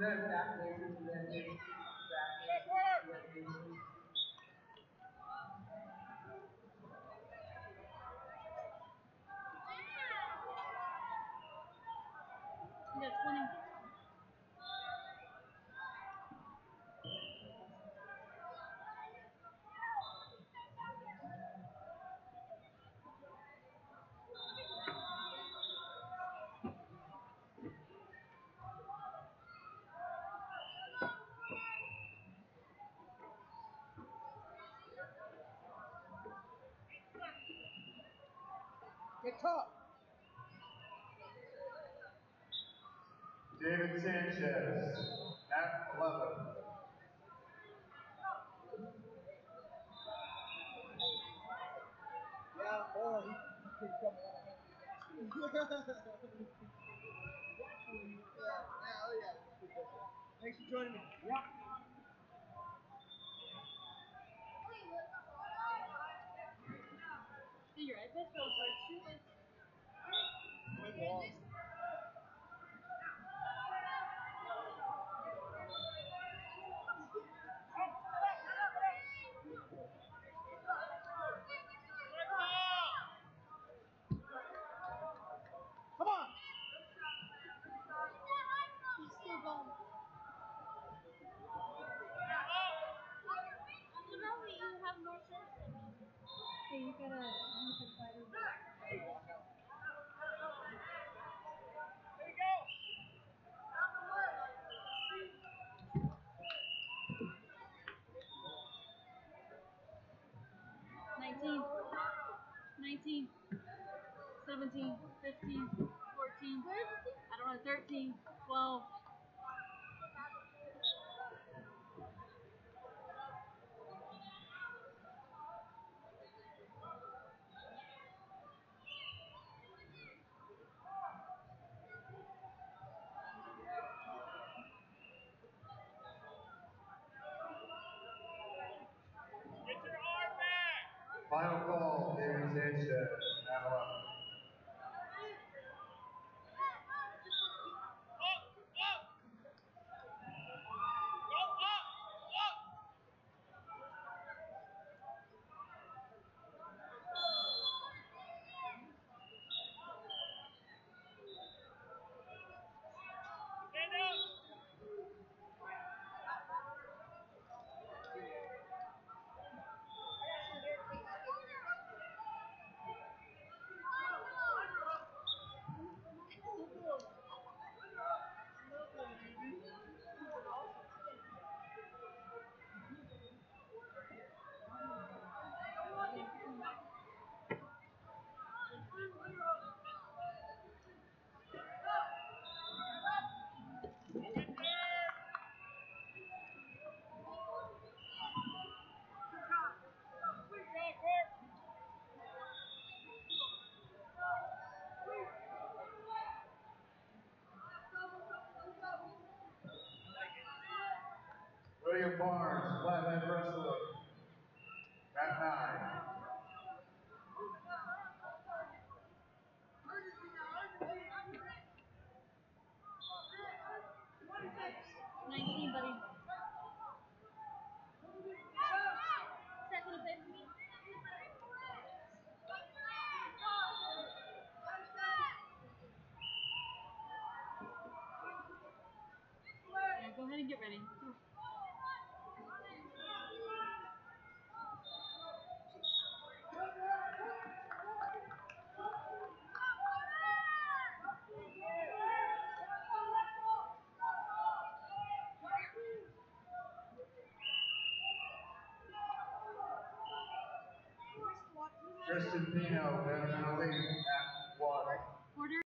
That's winning. Get caught. David Sanchez, at 11. Yeah, or he, he could come yeah, yeah, yeah. Thanks for joining me. Yeah. See your iPad fell apart Hey, you gotta. There you go. Nineteen. Nineteen. Seventeen. Fifteen. Fourteen. I don't know. Thirteen. Twelve. Call, David uh, William Barnes, flathead wrestler, at 9. Nineteen, buddy. Is that gonna pay me? Yeah, go ahead and get ready. Tristan Pino, Elite, at